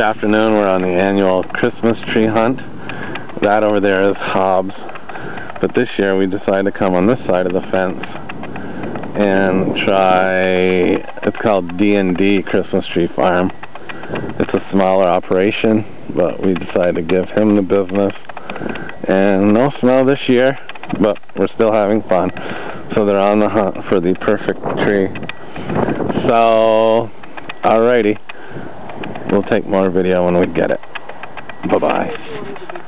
Good afternoon. We're on the annual Christmas tree hunt. That over there is Hobbs. But this year we decided to come on this side of the fence and try, it's called D&D Christmas Tree Farm. It's a smaller operation, but we decided to give him the business. And no snow this year, but we're still having fun. So they're on the hunt for the perfect tree. So, alrighty. We'll take more video when we get it. Bye-bye.